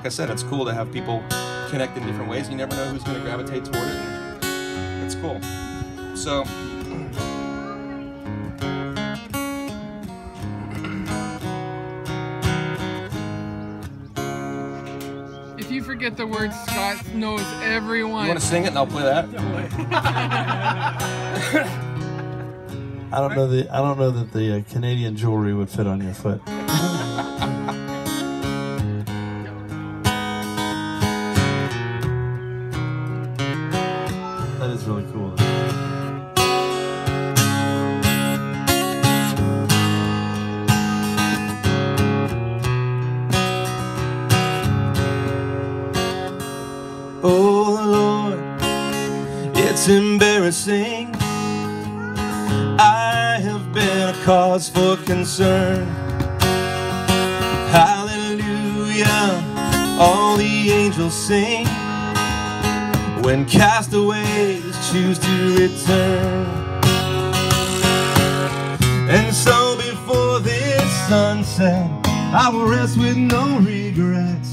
Like I said, it's cool to have people connect in different ways. You never know who's going to gravitate toward it. And it's cool. So. If you forget the word, Scott knows everyone. You want to sing it and I'll play that? I don't know the I don't know that the uh, Canadian jewelry would fit on your foot. Oh Lord, it's embarrassing. I have been a cause for concern. Hallelujah, all the angels sing when castaways choose to return. And so before this sunset, I will rest with no regrets.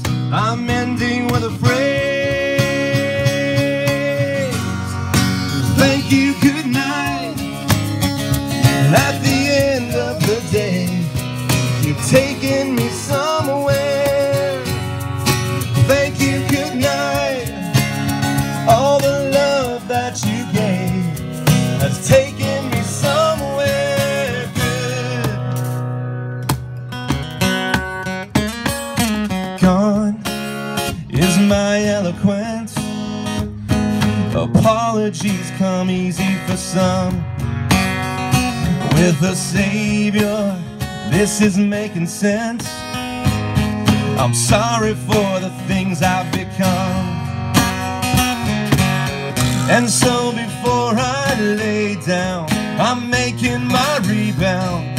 Is my eloquence. Apologies come easy for some. With a savior, this is making sense. I'm sorry for the things I've become. And so before I lay down, I'm making my rebound.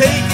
take